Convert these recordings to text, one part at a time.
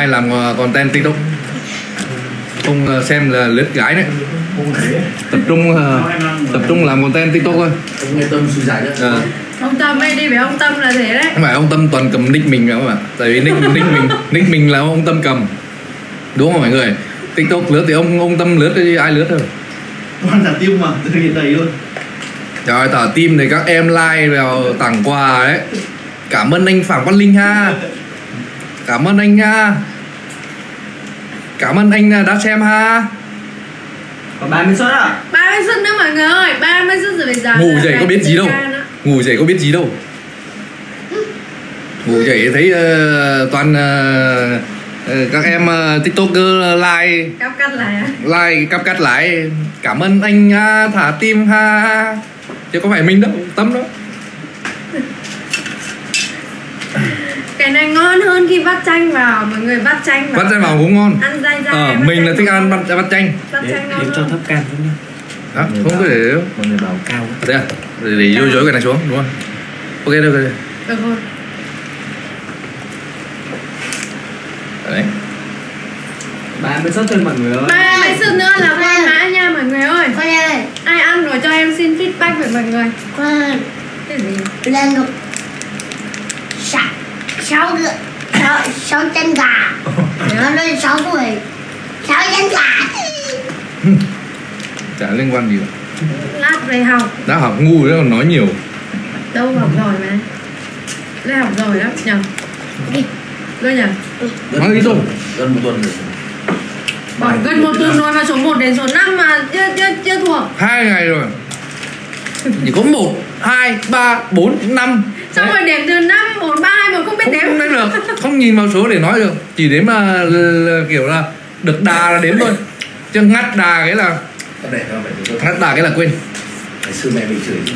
ai làm ờ, content tiktok? Không ờ, xem là lướt gái đấy. Tập trung ờ, tập trung làm content tiktok thôi. Ông nghe tâm suy. Ờ, ông tâm hay đi với ông tâm là thế đấy. Không phải ông tâm toàn cầm nick mình đâu mà tại vì nick nick mình nick mình là ông tâm cầm. Đúng không mọi người? Tiktok lướt thì ông ông tâm lướt chứ ai lướt đâu toàn giả tiêu mà từ hiện đầy luôn. Trời thả tim thì các em like vào tặng quà đấy Cảm ơn anh Phạm Văn Linh ha Cảm ơn anh nha. Cảm ơn anh đã xem ha. Còn 30 suất ạ 30 suất nữa mọi người ơi 30 suất rồi bây giờ Ngủ dậy có biết gì đâu. 24K nữa. Ngủ dậy có biết gì đâu. Ngủ dậy thấy ờ, toàn ờ, các em uh, tiktoker like. Cáp cắt lại à? Like cắp cắt lại. Cảm ơn anh ha thả tim ha. Chứ có phải mình đâu Tâm đâu cái này ngon hơn khi vắt chanh vào mọi người vắt chanh vào Bắt ra vào cũng ngon ăn dai dai Ờ, vắt mình là chanh thích ăn bắt chanh vắt chanh ngon cho thấp cam xuống nha đó không có để đâu mọi người bảo cao thế à để, để vô dối cái này xuống đúng không ok được rồi được rồi đấy 30 suất thôi mọi người ơi ba mấy suất nữa là ngon mã nha mọi người ơi ơi, ai ăn rồi cho em xin feedback với mọi người con cái gì lên được sáu đứa sáu sáu chân gà. Nó lên sáu tuổi sáu chân gà. Chả liên quan gì cả. lát về học. Đã học ngu đấy còn nói nhiều. Đâu học rồi mà. Lên học rồi đó nhờ. Lên nhờ. Nói ít thôi. Gần một tuần rồi. bỏ gần một tuần rồi mà số 1 đến số 5 mà chưa chưa chưa thuộc hai ngày rồi chỉ có một hai ba bốn năm. Xong rồi điểm từ 5, 4, 3, 2, 1 không biết không, đếm? không đánh được. Không nhìn vào số để nói được. Chỉ đếm là, là, là kiểu là được đà là đếm thôi. Chứ ngắt đà cái là ngắt đà cái là quên. Ngày xưa mẹ mình chửi.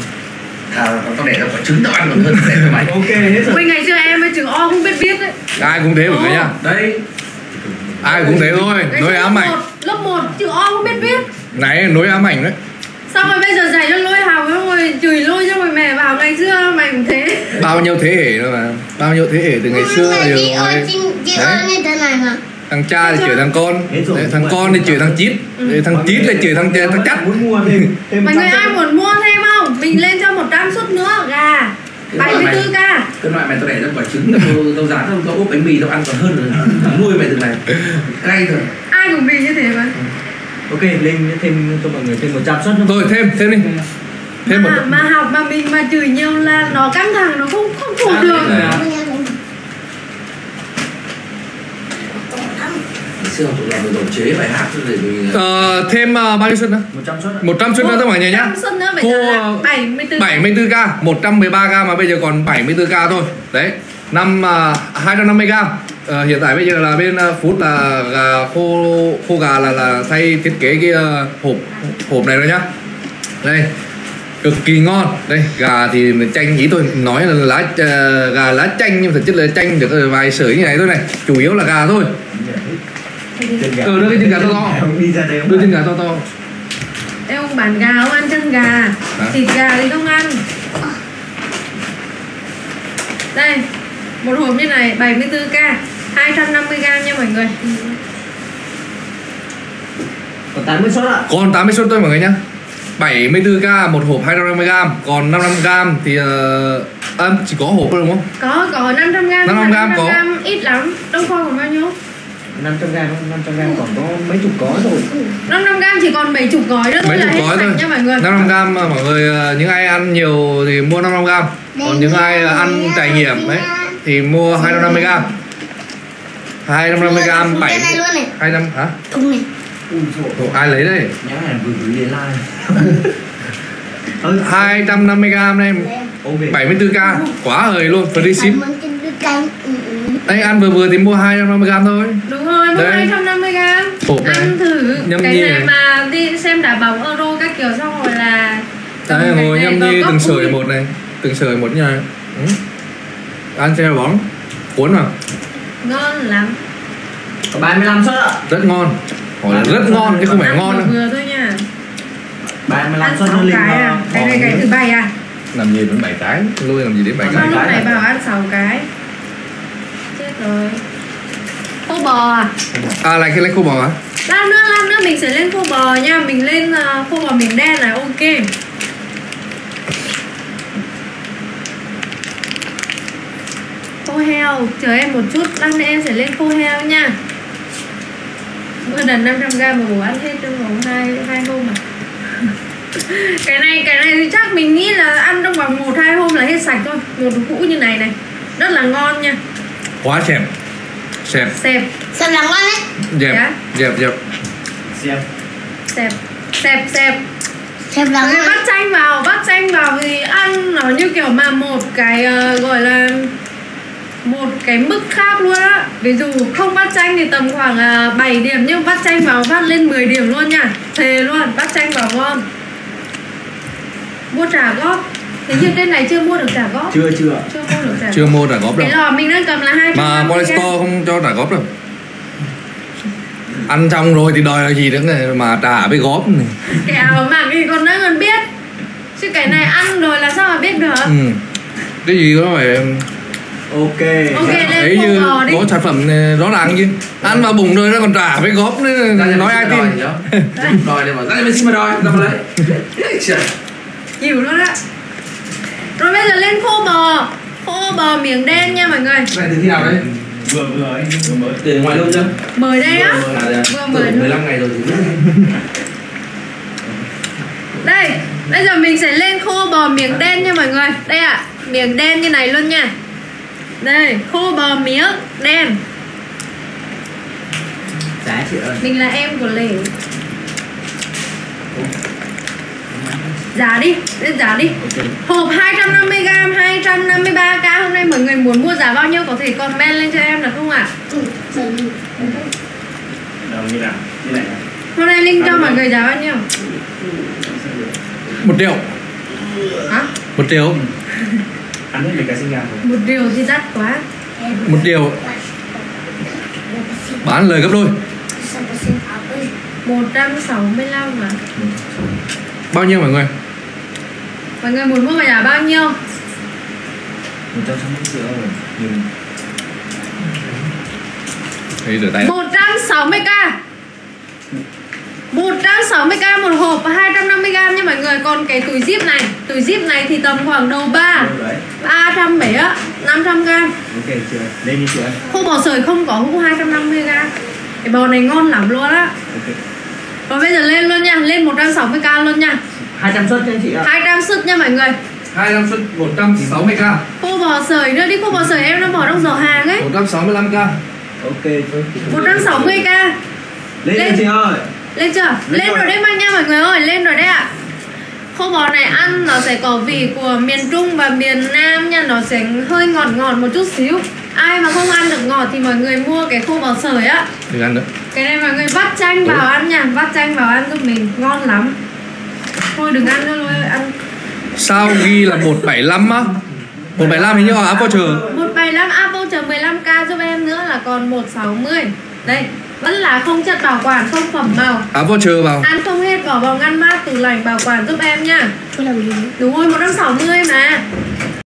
Thao tao đẻ ra quả trứng tao ăn còn hơn ra mày. ok hết rồi. Ui ngày xưa em với chữ O không biết viết đấy. Ai cũng thế mọi người nhá. Đấy. ai cũng thế thôi. Xưa ám lớp ảnh một- Lớp 1 chữ O không biết viết. Này nói ám ảnh đấy Xong rồi bây giờ dạy cho lôi học xong rồi chửi lôi cho rồi mẹ bảo ngày xưa mày cũng thế. Bao nhiêu thế hệ rồi mà. Bao nhiêu thế hệ từ ngày xưa đều chị ơi rồi? chị ơi như thế này mà thằng cha thì chửi thằng con. Rồi. Đấy, thằng con thì chửi thằng chít. Đấy, thằng chít lại chửi thằng thằng chắc muốn mua thêm thêm Mọi người ai muốn mua thêm không? Mình lên cho 100 suất nữa gà. Cái loại mày- 74k Cái loại mày tao đẻ ra quả trứng tao tao dán tao tao úp bánh mì tao ăn còn hơn rồi. Nuôi mày từ này. Cay rồi. Ai cũng bị như thế mà ok linh thêm cho mọi người thêm 100 suất nữa. Thôi thêm thêm đi. Thêm một mà, mà học mà mình mà chửi nhiều là nó căng thẳng nó không không À, được xưa tụi làm đồ chế bài hát để mình ờ, thêm uh, bao nhiêu suất nữa? 100 suất ạ. 100 suất nữa các mọi người nhá. 100 suất nữa bây Cô, giờ là ờ, 74 74k 113k mà bây giờ còn 74k thôi. Đấy năm uh, 250k Ờ, hiện tại bây giờ là bên food là gà khô khô gà là là thay thiết kế cái uh, hộp hộp này rồi nhá. Đây cực kỳ ngon. Đây gà thì mình chanh ý tôi nói là lá uh, gà lá chanh nhưng thực chất là chanh được ờ, vài sợi như này thôi này. Chủ yếu là gà thôi. Ừ, đưa cái chân gà to to. Đưa chân gà to to. Ê ông bán gà ông ăn chân gà? Thịt gà thì không ăn. Đây Một hộp như này 74k 250g nha mọi người. Còn 80 suất ạ. Còn 80 suất thôi mọi người nhá. 74k một hộp 250g còn 55g thì uh, à, chỉ có hộp thôi đúng không? Có có 500g 500g có. ít lắm. Đông kho còn bao nhiêu? 500 gram không 500 gram còn có mấy chục gói rồi 500g chỉ còn 70 gói nữa thôi mấy là chục hết gói thôi. nha mọi người. 500g mà mọi người ờ, những ai ăn nhiều thì mua 500g còn những ai ờ, ăn trải nghiệm đấy thì mua 250g 250g 7 cái này luôn này. 25 hả? Thùng này. Ủa, ai lấy đây? Nhá là gửi gửi đến like. ơi. 250g này. Ok 74k quá hời luôn free ship anh ăn vừa vừa thì mua 250g thôi. Đúng rồi, mua Đây. 250g Hộp này. Ăn thử Nhâm Cái này mà đi xem đá bóng Euro các kiểu xong rồi là Đấy, này nhâm nhi từng sợi một này từng sợi một này ừ. ăn xe bóng. Cuốn mà Ngon lắm. Có 35 suất ạ rất ngon. Hỏi là rất ngon chứ không phải ngon đâu. vừa thôi nha. 35 Ăn suất 6 nó linh cái à? Cái này cái thứ bảy à? Làm gì đến bảy cái? Lôi làm gì đến bảy Sao cái? lúc này bảo ăn 6 cái. Chết rồi. Khô bò à? À lại cái lấy khô bò hả lát nữa lát nữa mình sẽ lên khô bò nha. Mình lên uh, khô bò miền đen này ok heo. Chờ em một chút lát nữa em sẽ lên khô heo nha. Bữa đần 500g mà bố ăn hết trong vòng hai hai hôm à? Cái này cái này thì chắc mình nghĩ là ăn trong vòng một hai hôm là hết sạch thôi. Một hũ như này này rất là ngon nha. Quá chẹp. Xẹp. Xẹp Xem là ngon đấy. Dẹp Dạ. dẹp dẹp. Xem xẹp xẹp xẹp. Xem là ngon. bắt chanh vào bắt chanh vào thì ăn nó như kiểu mà một cái ờ, gọi là cái mức khác luôn á. Ví dụ không bắt chanh thì tầm khoảng uh, 7 điểm nhưng bắt chanh vào phát lên 10 điểm luôn nha. Thề luôn bắt chanh vào ngon. Mua trả góp. Thế nhưng trên này chưa mua được trả góp. Chưa chưa. Chưa mua được trả chưa góp. mua trả góp đâu. Cái lò mình đang cầm là hai mà Polystore không cho trả góp đâu. Ăn xong rồi thì đòi là gì nữa này, mà trả với góp này. kẹo mà thì còn nữa còn biết. Chứ cái này ăn rồi là sao mà biết được? Ừ. cái gì đó phải ok. Khô như có sản phẩm này rõ ràng chứ. Ăn vào bụng rồi nó còn trả với góp nữa. Ra nói ai tin. đòi này mà ra mình xin mà đòi ra mà lấy. Chịu luôn á. Rồi bây giờ lên khô bò. Khô bò miếng đen nha mọi người. Này từ khi nào đấy? Vừa vừa ấy vừa mới. Để ngoài lâu chưa mời đây á. À, à. Vừa mới Tưởng 15 ngày rồi thì đây bây giờ mình sẽ lên khô bò miếng đen nha mọi người. Đây ạ miếng đen như này luôn nha đây khô bò miếng đen. Giá chị ơi. Mình là em của lệ giá đi lên giá đi. Ok. Hộp 250g 253k hôm nay mọi người muốn mua giá bao nhiêu có thể comment lên cho em được không ạ? Ừ, mình đâu như nào? Như này à? hôm nay linh cho mọi người giá bao nhiêu? Một triệu. Hả? Một triệu ăn hết mấy cái sinh nhật rồi. Một điều thì đắt quá. Một điều. Bán lời gấp đôi. 165 mà bao nhiêu mọi người? Mọi người muốn mua giá bao nhiêu? Một trăm sáu mươi triệu rồi nhưng Đấy, rửa tay 160k 160k một hộp và 250g nha mọi người Còn cái túi zip này. Túi zip này thì tầm khoảng đầu 3 đâu đấy. 370 á 500g ok chị ơi lên đi chị ơi Khô bò sợi không có hũ 250g Cái bò này ngon lắm luôn á. Ok. Rồi bây giờ lên luôn nha Lên 160k luôn nha. hai trăm suất cho anh chị ạ. 200 sức nha mọi người. hai năm suất 160k Khô bò sợi nữa đi Khô bò sợi em nó bỏ trong giỏ hàng ấy. 165k ok thôi. 160k lên Lên. đi chị ơi. Lên chưa? Lên, Lên rồi. rồi. đấy mà nha mọi người ơi, lên rồi đấy ạ. Khô bò này ăn nó sẽ có vị của miền Trung và miền Nam nha, nó sẽ hơi ngọt ngọt một chút xíu. Ai mà không ăn được ngọt thì mọi người mua cái khô bò sợi á. thì ăn nữa Cái này mọi người vắt chanh vào ăn nha, vắt chanh vào ăn giúp mình, ngon lắm. Thôi đừng ăn nữa thôi, ăn sao ghi là 175 á 175 hình như là Apple chờ 175 Apple chờ 15k giúp em nữa là còn 160. Đây, vẫn là không chất bảo quản, không phẩm màu. Apple chờ vào Ăn không hết bỏ vào ngăn mát tủ lạnh bảo quản giúp em nha. Tôi làm gì Đúng rồi, 160 mà